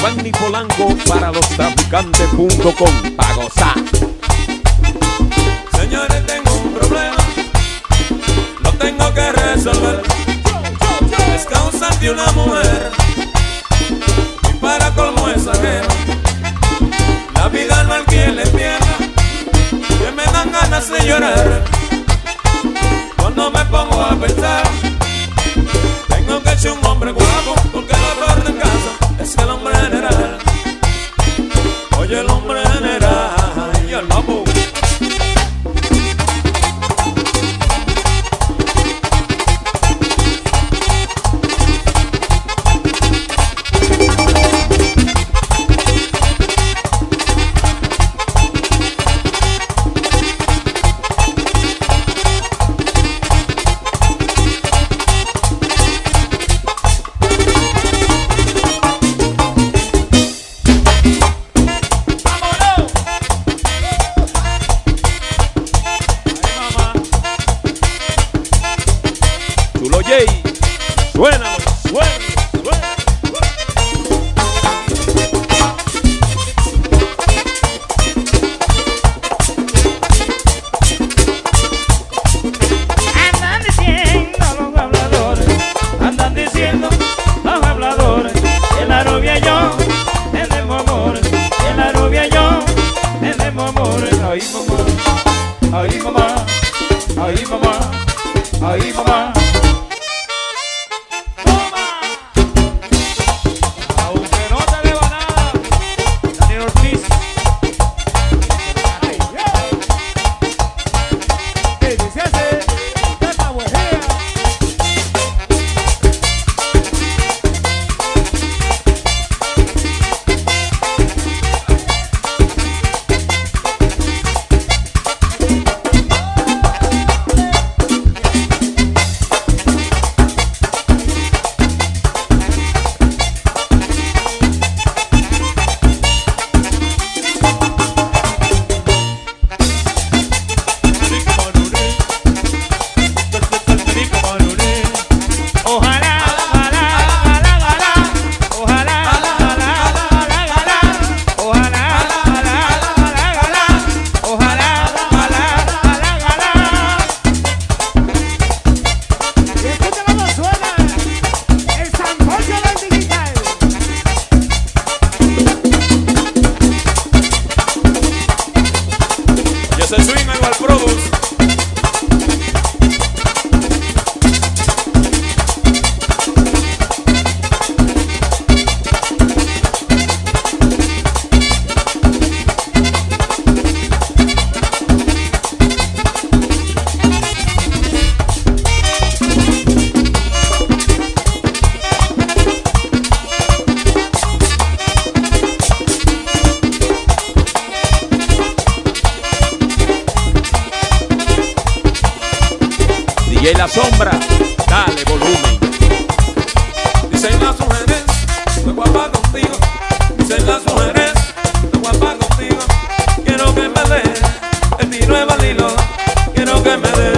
Giovanni Polanco para los traficantes.com. Pa' gozar. Señores, tengo un problema, lo tengo que resolver. Es causa de una mujer y para colmo es ajeno. La vida no alquiler pierda, que me dan ganas de llorar. Cuando me pongo a pensar, tengo que ser un hombre guapo, porque lo peor de casa es el hombre Aí, mamãe. DJ La Sombra, dale volumen. Dicen las mujeres, estoy guapa contigo. Dicen las mujeres, estoy guapa contigo. Quiero que me dé el tiro de balilo. Quiero que me dé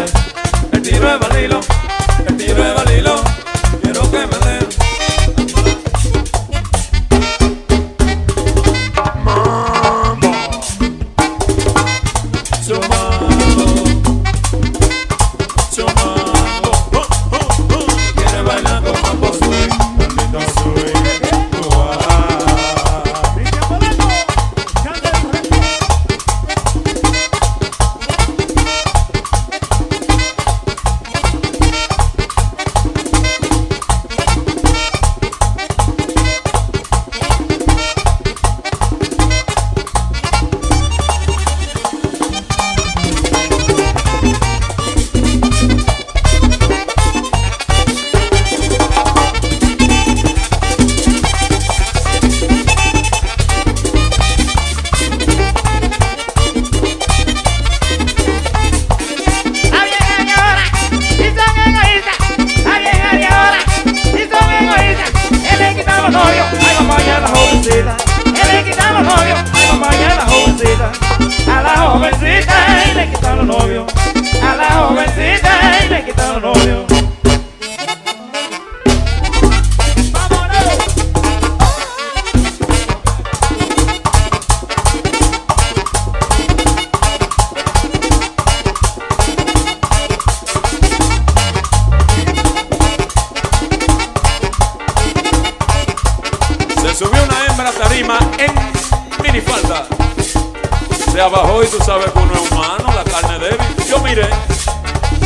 Se abajó y tú sabes que uno es humano, la carne débil. Yo miré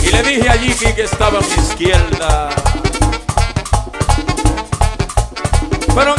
y le dije a Jiki que estaba a mi izquierda. Pero